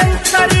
sentaría.